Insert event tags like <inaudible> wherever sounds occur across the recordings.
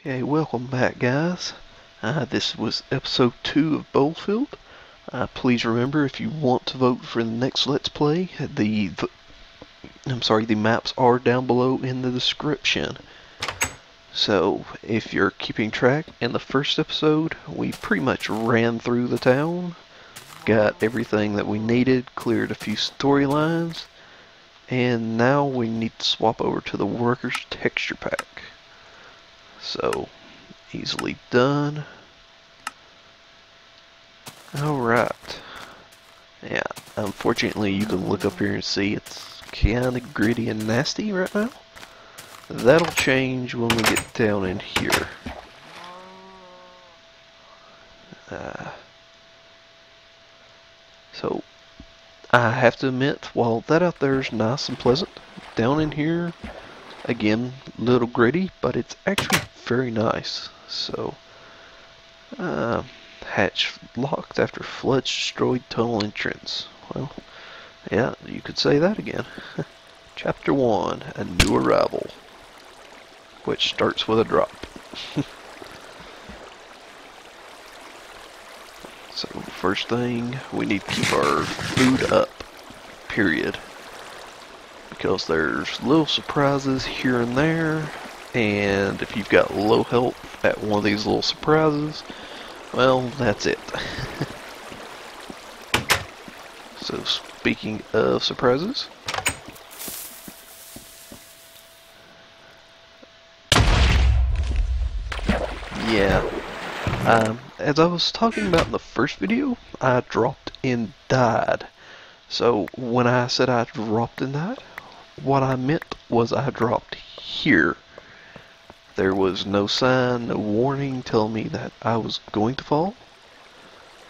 Okay, welcome back, guys. Uh, this was episode 2 of Boulefield. Uh, please remember, if you want to vote for the next Let's Play, the, the I'm sorry, the maps are down below in the description. So, if you're keeping track, in the first episode, we pretty much ran through the town, got everything that we needed, cleared a few storylines, and now we need to swap over to the Workers Texture Pack. So, easily done. Alright. Yeah, unfortunately you can look up here and see it's kinda gritty and nasty right now. That'll change when we get down in here. Uh, so, I have to admit, while that out there is nice and pleasant, down in here, again, little gritty, but it's actually very nice. So, uh, hatch locked after flood destroyed tunnel entrance. Well, yeah, you could say that again. <laughs> Chapter 1, A New Arrival, which starts with a drop. <laughs> so, first thing, we need to keep our food up, period because there's little surprises here and there and if you've got low health at one of these little surprises well that's it. <laughs> So speaking of surprises yeah um, as I was talking about in the first video I dropped and died. So when I said I dropped and died what I meant was I dropped here. There was no sign, no warning telling me that I was going to fall.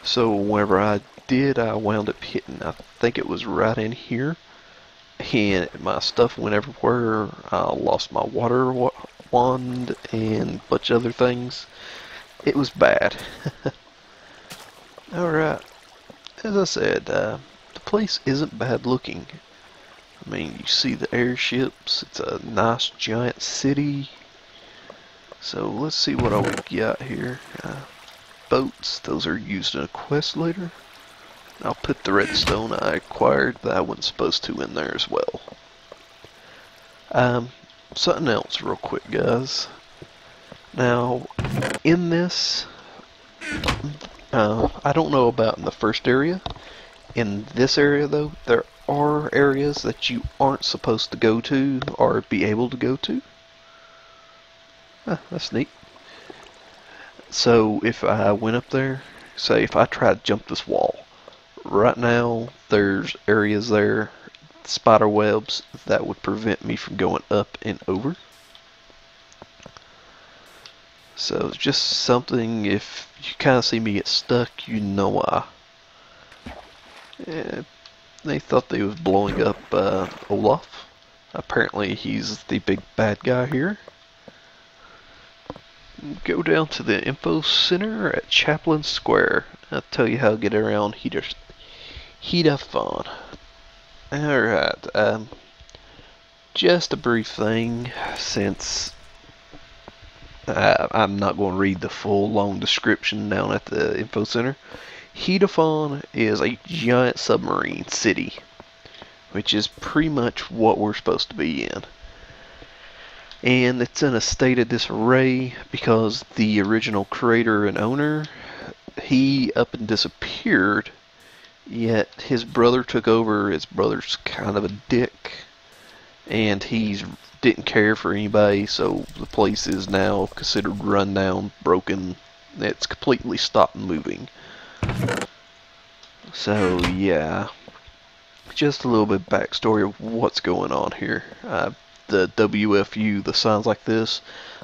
So whenever I did, I wound up hitting, I think it was right in here. And my stuff went everywhere. I lost my water wand and a bunch of other things. It was bad. <laughs> Alright. As I said, uh, the place isn't bad looking. I mean, you see the airships. It's a nice giant city. So let's see what I got here. Uh, boats, those are used in a quest later. I'll put the redstone I acquired that I wasn't supposed to in there as well. Um, something else real quick, guys. Now, in this, uh, I don't know about in the first area. In this area, though, there are areas that you aren't supposed to go to or be able to go to. That's neat. So if I went up there, say if I tried to jump this wall, right now there's areas there, spider webs, that would prevent me from going up and over. So it's just something, if you kind of see me get stuck, you know why. Yeah, they thought they was blowing up uh, Olaf. Apparently he's the big bad guy here. Go down to the info center at Chaplin Square. I'll tell you how to get around Heater, Heat fun. Alright, um, just a brief thing since uh, I'm not going to read the full long description down at the info center. Hedaiphon is a giant submarine city, which is pretty much what we're supposed to be in. And it's in a state of disarray because the original creator and owner, he up and disappeared, yet his brother took over. His brother's kind of a dick, and he didn't care for anybody, so the place is now considered run down, broken. It's completely stopped moving. So yeah, just a little bit backstory of what's going on here. Uh, the WFU, the signs like this,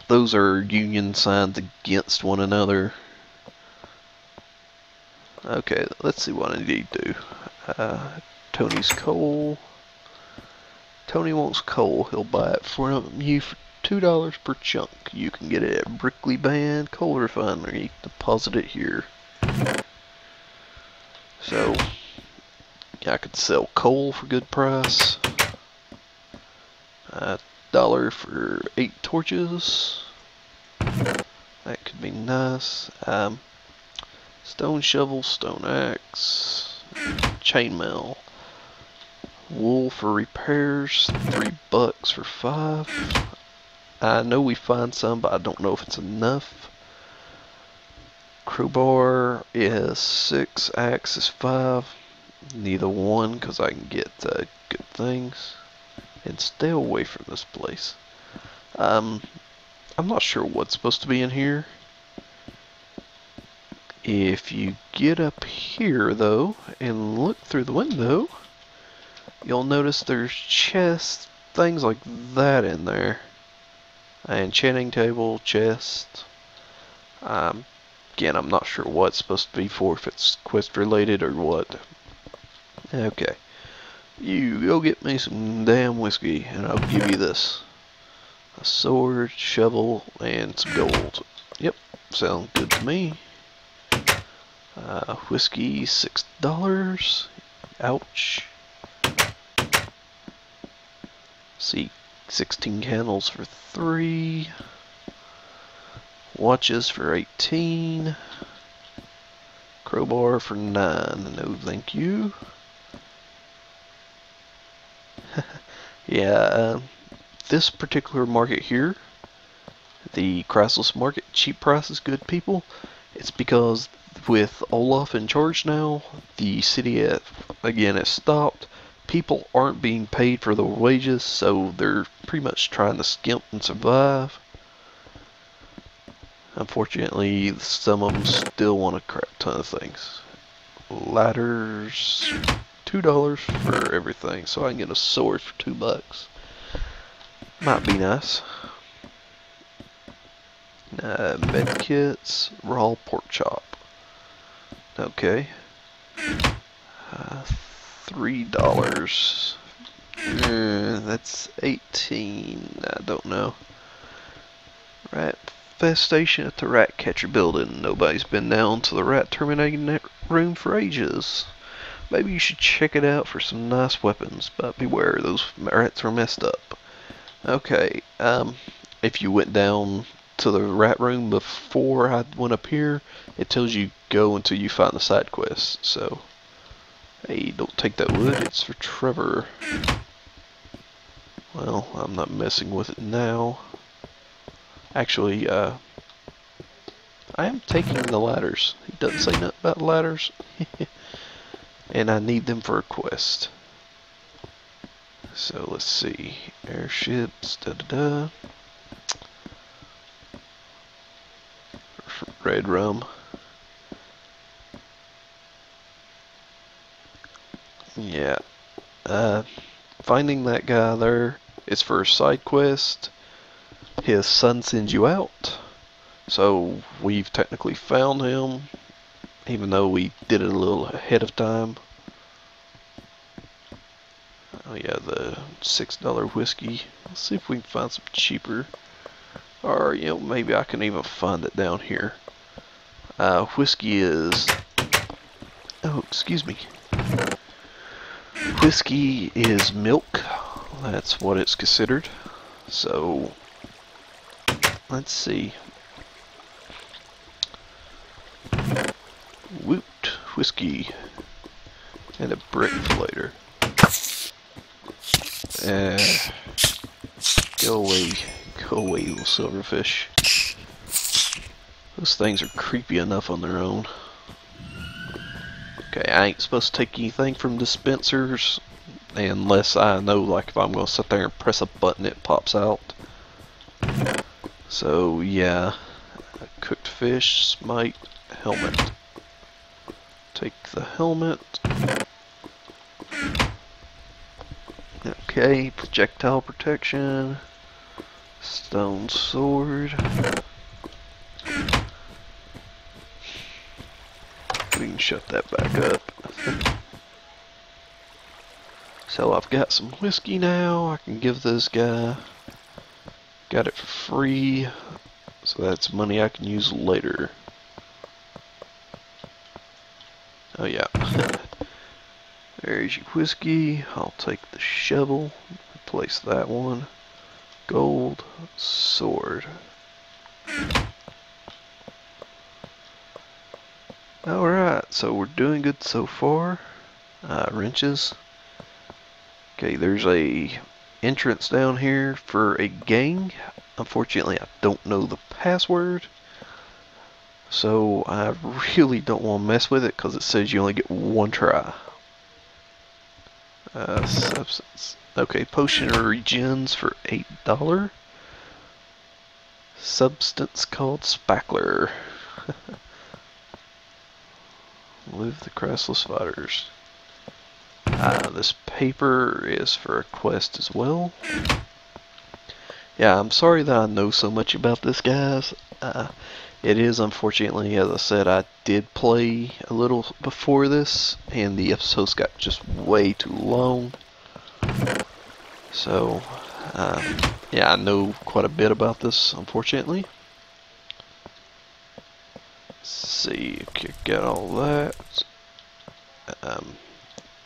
those are union signs against one another. Okay, let's see what I need to do. Uh, Tony's coal. Tony wants coal. He'll buy it from you for two dollars per chunk. You can get it at Brickley Band Coal Refinery. Deposit it here. So, I could sell coal for good price. A dollar for eight torches. That could be nice. Um, stone shovel, stone axe, chainmail. Wool for repairs, three bucks for five. I know we find some, but I don't know if it's enough. Crowbar is six, axe is five. Neither one, because I can get uh, good things. And stay away from this place. Um, I'm not sure what's supposed to be in here. If you get up here, though, and look through the window, you'll notice there's chests, things like that in there. And enchanting table, chest. Um, again, I'm not sure what it's supposed to be for, if it's quest related or what. Okay. You go get me some damn whiskey, and I'll give you this. A sword, shovel, and some gold. Yep, sounds good to me. Uh, whiskey, six dollars. Ouch. See, 16 candles for three. Watches for 18. Crowbar for nine. No, thank you. <laughs> yeah, uh, this particular market here, the Chrysalis Market, cheap prices, good people, it's because with Olaf in charge now, the city, at, again, has stopped. People aren't being paid for their wages, so they're pretty much trying to skimp and survive. Unfortunately, some of them still want a crap ton of things. Ladders, two dollars for everything, so I can get a sword for two bucks. Might be nice. Uh, med kits, raw pork chop. Okay. Uh, three dollars. Uh, that's eighteen. I don't know. Rat infestation at the rat catcher building. Nobody's been down to the rat terminating room for ages. Maybe you should check it out for some nice weapons, but beware, those rats are messed up. Okay, um, if you went down to the rat room before I went up here, it tells you go until you find the side quest. So, hey, don't take that wood, it's for Trevor. Well, I'm not messing with it now. Actually, uh, I am taking the ladders. He doesn't say nothing about ladders. <laughs> and I need them for a quest. So let's see. Airships, da da da. Red rum. Yeah. Uh, finding that guy there is for a side quest. His son sends you out. So we've technically found him, even though we did it a little ahead of time. Oh yeah, the $6 whiskey. Let's see if we can find some cheaper. Or, you know, maybe I can even find it down here. Uh, whiskey is... Oh, excuse me. Whiskey is milk. That's what it's considered. So, let's see. Woot, whiskey, and a brick later. Uh, go away, go away, little silverfish. Those things are creepy enough on their own. Okay, I ain't supposed to take anything from dispensers unless I know, like, if I'm going to sit there and press a button, it pops out. So, yeah. Cooked fish, smite, helmet. Take the helmet. Okay, projectile protection. Stone sword. We can shut that back up. <laughs> so I've got some whiskey now. I can give this guy. Got it for free. So that's money I can use later. Oh yeah. <laughs> There's your whiskey. I'll take the shovel. Replace that one. Gold. Sword. Alright, so we're doing good so far. Uh, wrenches. Okay, there's a entrance down here for a gang. Unfortunately, I don't know the password. So I really don't want to mess with it because it says you only get one try. Uh, substance. Okay, potion regens for $8. Substance called Spackler. <laughs> Live the Crossless Fighters. Uh, this paper is for a quest as well. Yeah, I'm sorry that I know so much about this, guys. Uh, it is unfortunately, as I said, I did play a little before this, and the episodes got just way too long. So, um, yeah, I know quite a bit about this, unfortunately. Let's see, okay, got all that. Um,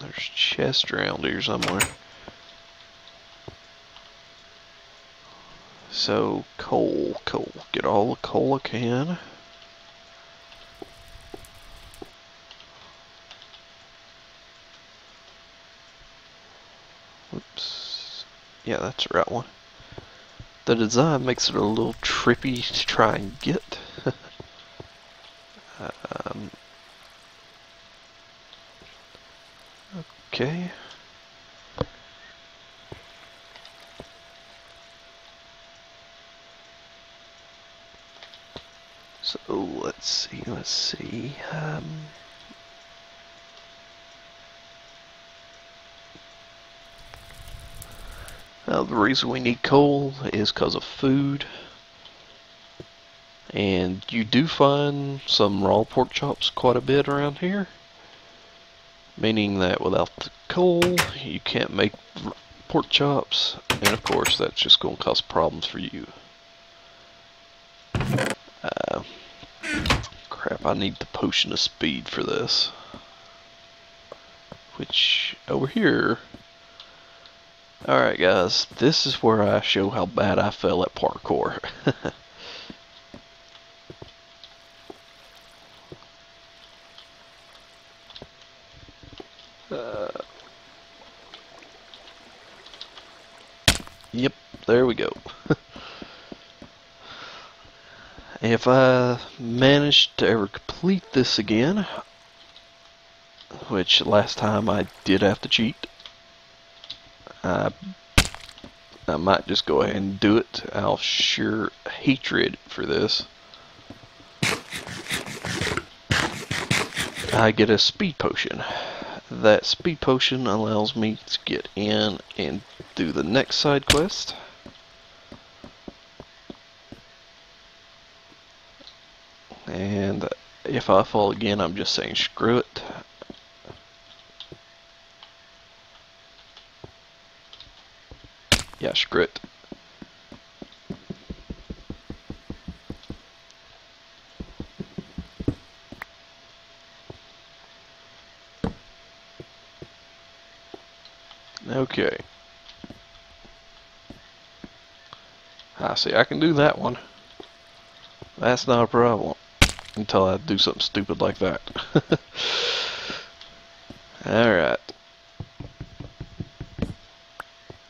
there's chest around here somewhere. So, coal, coal. Get all the coal I can. Yeah, that's the right one. The design makes it a little trippy to try and get. <laughs> um, okay. So let's see, let's see. Um, uh, the reason we need coal is because of food. And you do find some raw pork chops quite a bit around here. Meaning that without the coal, you can't make pork chops. And of course, that's just going to cause problems for you. Uh, crap, I need the potion of speed for this. Which, over here... Alright guys, this is where I show how bad I fell at parkour. <laughs> uh, yep, there we go. if I manage to ever complete this again, which last time I did have to cheat, I, I might just go ahead and do it. I'll sure hatred for this. I get a speed potion. That speed potion allows me to get in and do the next side quest. And if I fall again, I'm just saying screw it. Yeah, screw it. Okay. I see, I can do that one. That's not a problem until I do something stupid like that. <laughs> Alright.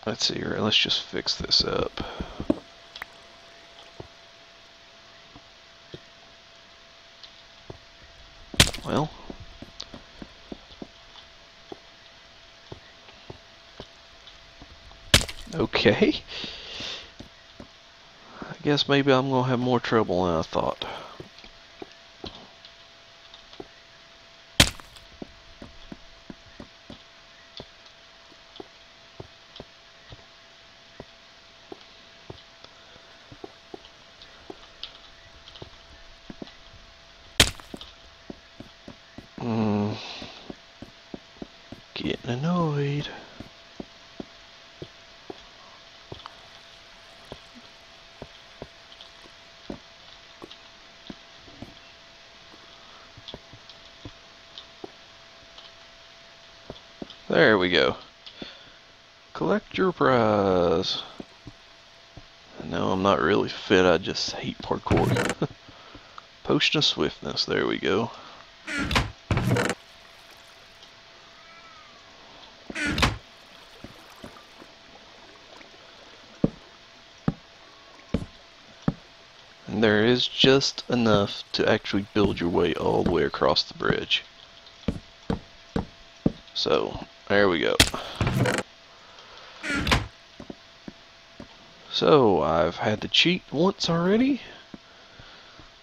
Let's see here, let's just fix this up. Well. Okay. I guess maybe I'm going to have more trouble than I thought. Mm. annoyed. There we go. Collect your prize. No, I'm not really fit, I just hate parkour. <laughs> Potion of swiftness, there we go. And there is just enough to actually build your way all the way across the bridge. So, there we go. So, I've had to cheat once already.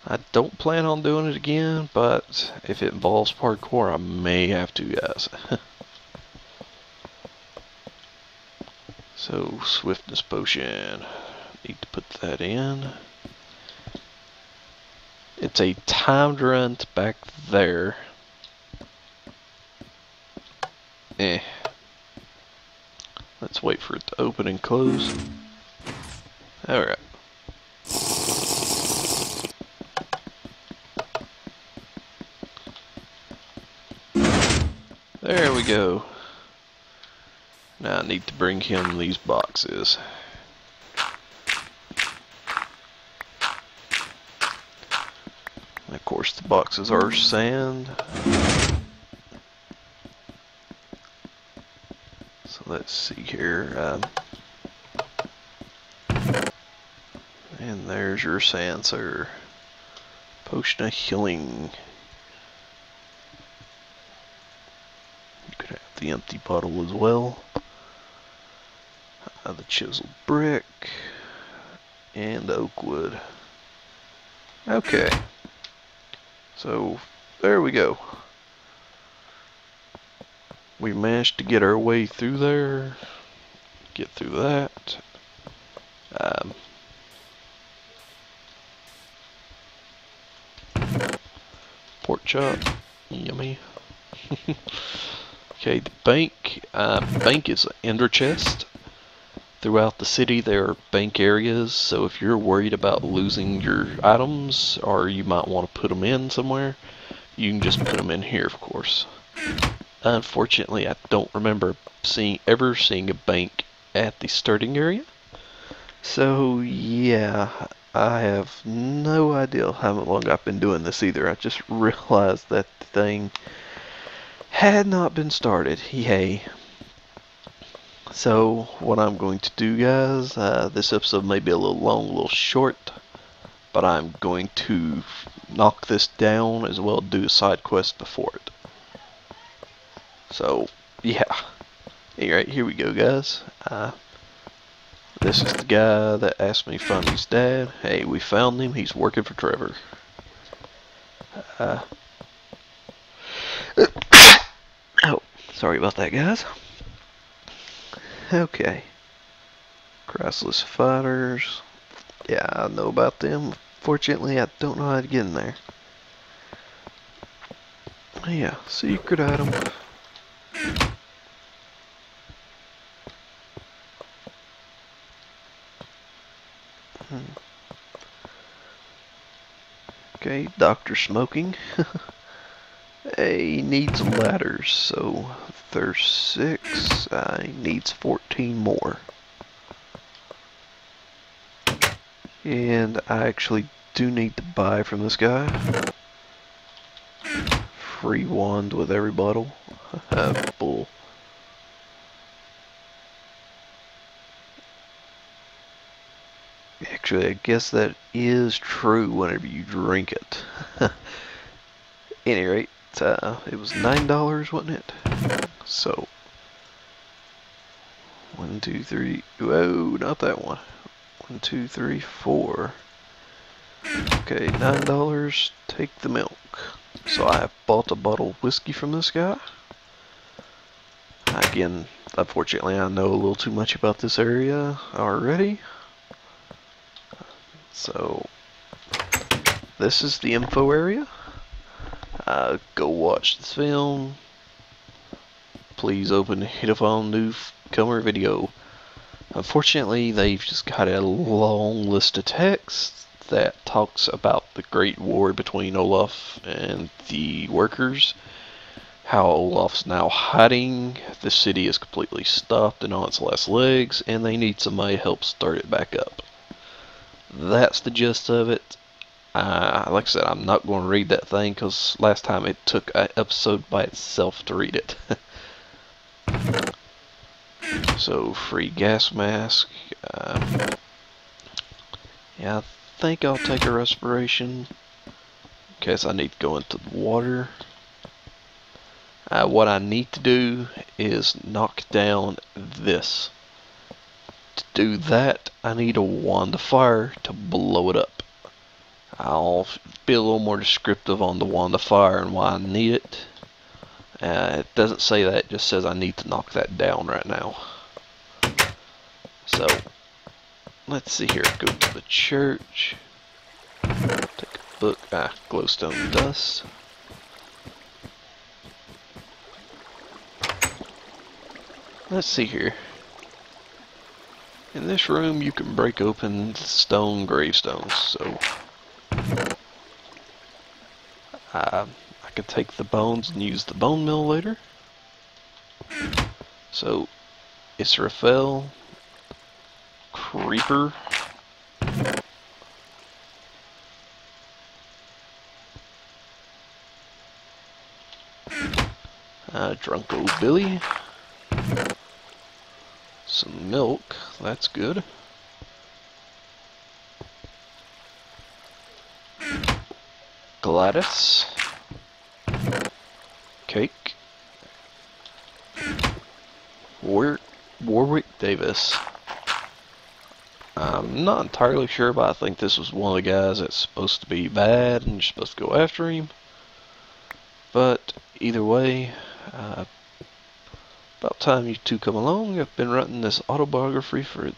I don't plan on doing it again, but if it involves parkour, I may have to, guys. <laughs> so, swiftness potion. Need to put that in. It's a timed run back there. Eh. Let's wait for it to open and close. Alright. There we go. Now I need to bring him these boxes. of course the boxes are sand. So let's see here. Um, and there's your sand, sir. Potion of healing. You could have the empty bottle as well. Uh, the chiseled brick and oak wood. Okay. So there we go. We managed to get our way through there. Get through that. Um, pork chop. Yummy. <laughs> Okay, the bank. Uh, bank is an ender chest. Throughout the city, there are bank areas, so if you're worried about losing your items, or you might want to put them in somewhere, you can just put them in here, of course. Unfortunately, I don't remember seeing ever seeing a bank at the starting area. So, yeah, I have no idea how long I've been doing this either. I just <laughs> realized that the thing had not been started. Yay. So, what I'm going to do, guys, uh, this episode may be a little long, a little short, but I'm going to knock this down as well do a side quest before it. So, yeah. Alright, here we go, guys. Uh, this is the guy that asked me to find his dad. Hey, we found him. He's working for Trevor. Uh, <coughs> Sorry about that, guys. Okay. Crossless fighters. Yeah, I know about them. Fortunately, I don't know how to get in there. Yeah, secret item. Hmm. Okay, Doctor Smoking. <laughs> He needs ladders, so there's six. Uh, he needs 14 more. And I actually do need to buy from this guy. Free wand with every bottle. <laughs> Bull. Actually, I guess that is true whenever you drink it. <laughs> any rate, uh, it was nine dollars, wasn't it? So one, two, three. Whoa, not that one. One, two, three, four. Okay, nine dollars. Take the milk. So I bought a bottle of whiskey from this guy. Again, unfortunately, I know a little too much about this area already. So this is the info area uh, go watch this film. Please open Hedaiphon newcomer video. Unfortunately, they've just got a long list of texts that talks about the Great War between Olaf and the workers. How Olaf's now hiding, the city is completely stopped and on its last legs, and they need somebody to help start it back up. That's the gist of it. Uh, like I said, I'm not going to read that thing because last time it took an episode by itself to read it. <laughs> so, free gas mask. Uh, yeah, I think I'll take a respiration in case I need to go into the water. Uh, what I need to do is knock down this. To do that, I need a wand of fire to blow it up. I'll be a little more descriptive on the wand of fire and why I need it. Uh, it doesn't say that, it just says I need to knock that down right now. So, let's see here. Go to the church. Take a book. Ah, glowstone dust. Let's see here. In this room, you can break open stone gravestones, so uh, Can take the bones and use the bone mill later. So, Israfel, Creeper, uh, Old Billy, some milk, that's good. Gladys. Cake. War Warwick Davis. I'm not entirely sure, but I think this was one of the guys that's supposed to be bad and you're supposed to go after him. But either way, uh, about time you two come along. I've been writing this autobiography for the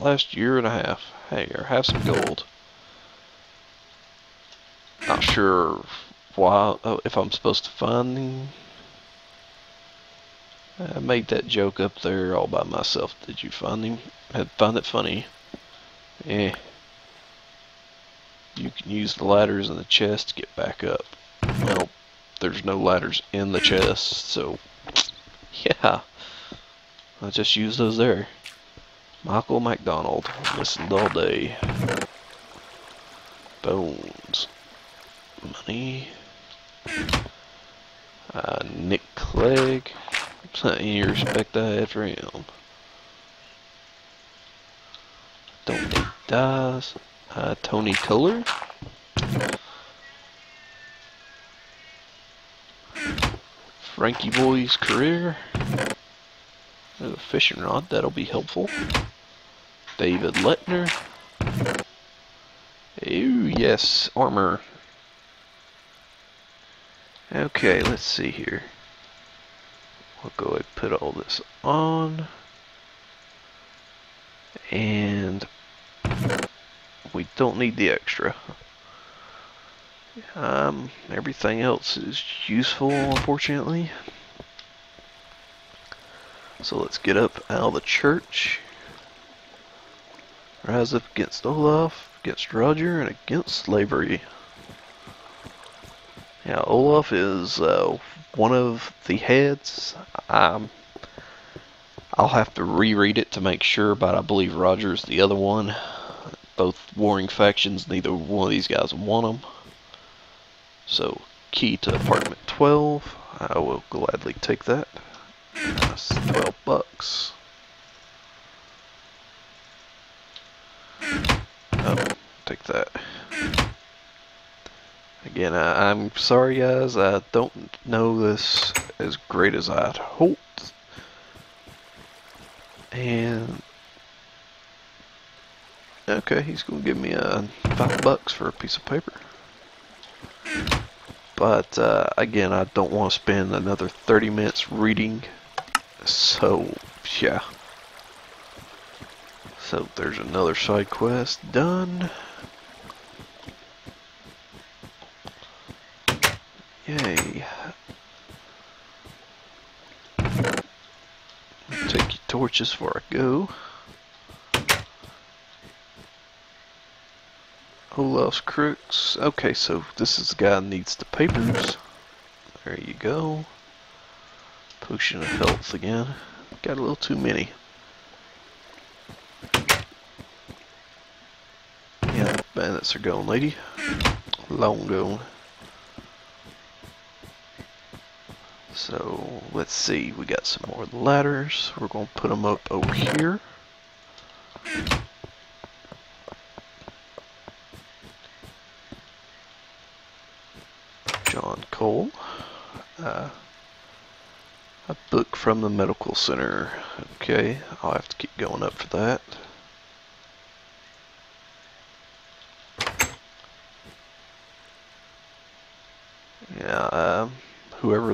last year and a half. Hey, have some gold. Not sure why, oh, if I'm supposed to find him. I made that joke up there all by myself. Did you find him? I find it funny. Eh. You can use the ladders in the chest to get back up. Well, there's no ladders in the chest, so <laughs> yeah. I just use those there. Michael McDonald. Listened all day. Bones money. Uh, Nick Clegg. Any respect I had for him. Don't need dies. Uh, Tony Kohler. Frankie Boy's career. There's a fishing rod, that'll be helpful. David Letner. Oh yes, armor. Okay, let's see here. We'll go ahead and put all this on. And we don't need the extra. Um, everything else is useful, unfortunately. So let's get up out of the church. Rise up against Olaf, against Roger, and against slavery. Yeah, Olaf is uh, one of the heads. Um, I'll have to reread it to make sure, but I believe Roger's the other one. Both warring factions, neither one of these guys want them. So, key to apartment 12. I will gladly take that. That's 12 bucks. Oh, take that. Again, I, am sorry guys, I don't know this as great as I'd hoped. And okay, he's gonna give me uh, five bucks for a piece of paper. But uh, again, I don't want to spend another 30 minutes reading. So yeah. So there's another side quest done. Yay. Take your torches before I go. Who loves crooks. Okay, so this is the guy needs the papers. There you go. Potion of health again. Got a little too many. Yeah, bandits are going, lady. long gone. So let's see, we got some more ladders. We're going to put them up over here. John Cole. Uh, a book from the medical center. Okay, I'll have to keep going up for that. Yeah, um,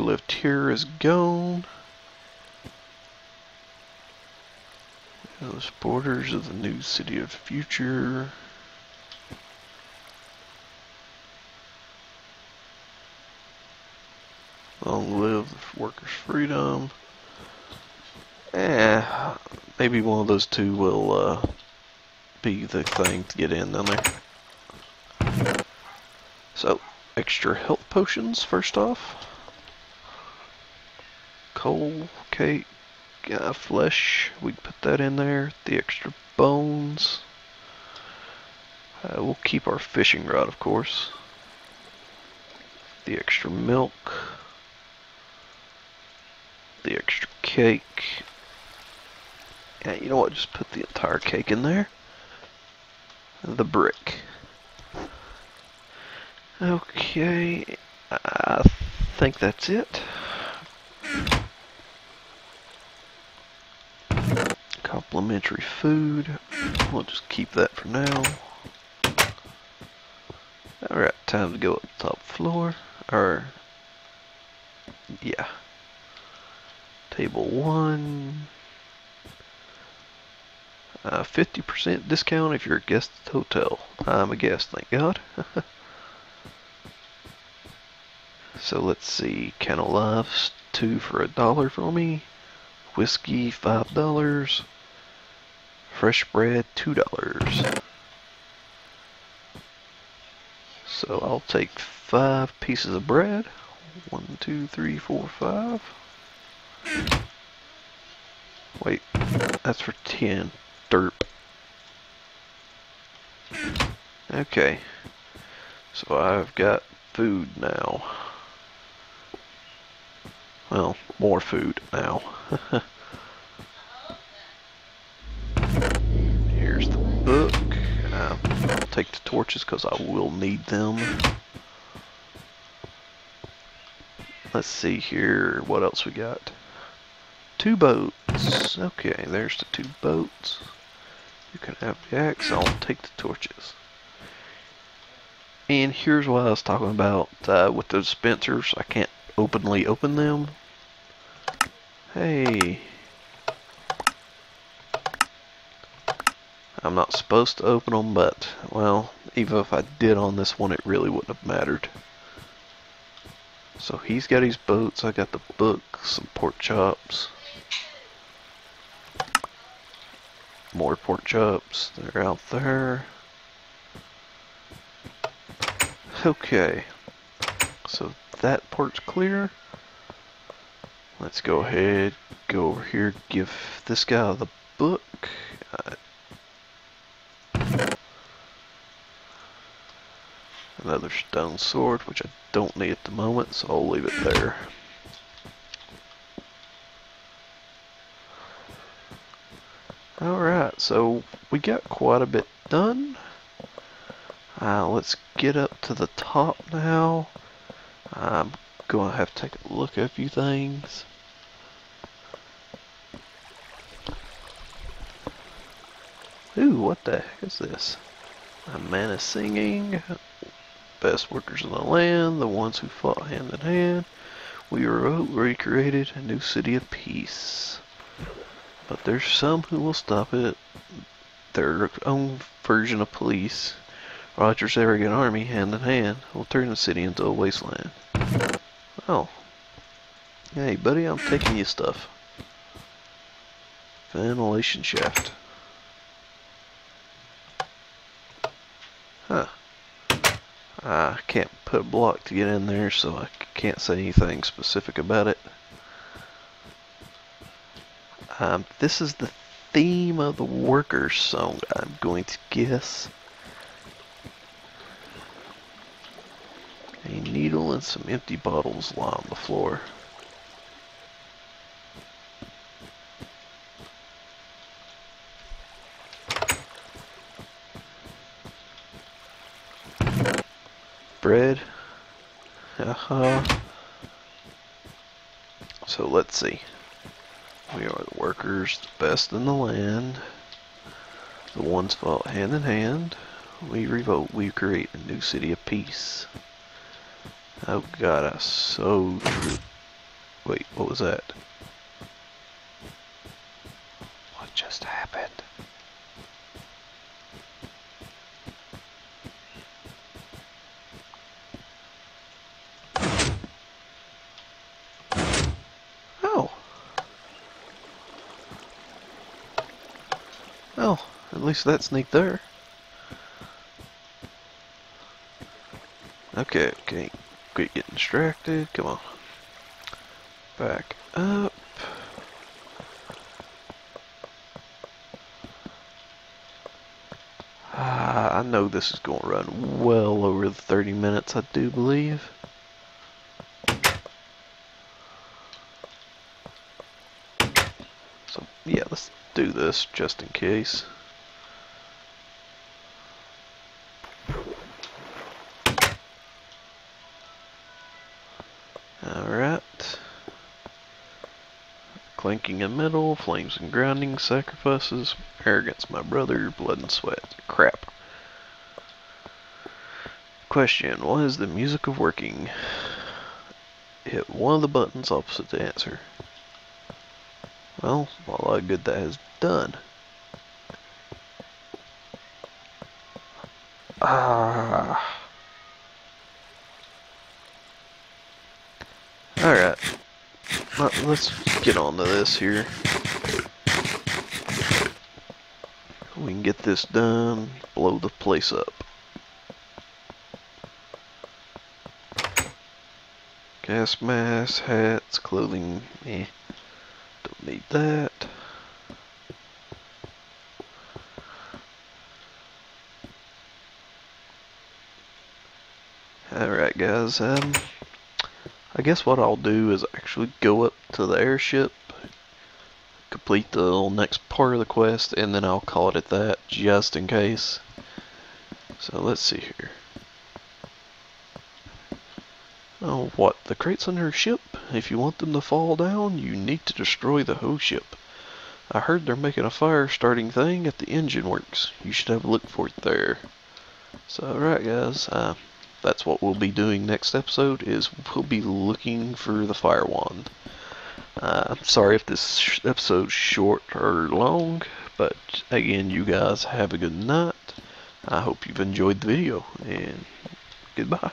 lived here is gone. Those borders of the new city of future. Long live the workers' freedom. Eh, maybe one of those two will uh, be the thing to get in down there. So, extra health potions first off. Coal, cake, uh, flesh, we put that in there. The extra bones. Uh, we'll keep our fishing rod, of course. The extra milk. The extra cake. Yeah, you know what? Just put the entire cake in there. The brick. Okay, I think that's it. Complimentary food. We'll just keep that for now. Alright, time to go up the top floor. Or, yeah. Table 1. 50% uh, discount if you're a guest at the hotel. I'm a guest, thank God. <laughs> so let's see, can Lives, two for a dollar for me. Whiskey, five dollars. Fresh bread, two dollars. So I'll take five pieces of bread. One, two, three, four, five. Wait, that's for ten. Derp. Okay. So I've got food now. Well, more food now. <laughs> Here's the book. Uh, I'll take the torches because I will need them. Let's see here. What else we got? Two boats. Okay, there's the two boats. You can have the axe. I'll take the torches. And here's what I was talking about uh, with the dispensers. I can't openly open them. Hey. I'm not supposed to open them, but, well, even if I did on this one, it really wouldn't have mattered. So he's got his boats, I got the book, some pork chops. More pork chops, they're out there. Okay, so that port's clear. Let's go ahead, go over here, give this guy the book. Uh, another stone sword, which I don't need at the moment, so I'll leave it there. Alright, so we got quite a bit done. Uh, let's get up to the top now. I'm going to have to take a look at a few things. Ooh, what the heck is this? A man is singing. Best workers in the land, the ones who fought hand in hand. We wrote, recreated a new city of peace. But there's some who will stop it. Their own version of police. Roger's arrogant army, hand in hand, will turn the city into a wasteland. Oh. Hey, buddy, I'm taking you stuff. Ventilation shaft. Huh. I can't put a block to get in there, so I can't say anything specific about it. Um, this is the theme of the workers song, I'm going to guess. A needle and some empty bottles lie on the floor. Bread. Uh-huh. So let's see. We are the workers, the best in the land. The ones fought hand in hand. We revolt, we create a new city of peace. Oh god, I so... Wait, what was that? What just happened? Oh. Oh, least that snake there. Okay, okay. Quit getting distracted. Come on. Back up. Ah, I know this is going to run well over the 30 minutes, I do believe. So, yeah, let's do this just in case. Clanking in metal, flames and grinding, sacrifices, arrogance, my brother, blood and sweat. Crap. Question, what is the music of working? Hit one of the buttons opposite the answer. Well, a lot of good that has done. Ah. Alright. Let's get on to this here. We can get this done, blow the place up. Gas mask, hats, clothing, eh. Don't need that. Alright guys, um, I guess what I'll do is actually go up to the airship, complete the next part of the quest, and then I'll call it at that, just in case. So let's see here. Oh, what? The crates on her ship? If you want them to fall down, you need to destroy the whole ship. I heard they're making a fire starting thing at the engine works. You should have a look for it there. So, alright guys, uh, that's what we'll be doing next episode is we'll be looking for the fire wand. Uh, I'm sorry if this episode's short or long, but again, you guys have a good night. I hope you've enjoyed the video, and goodbye.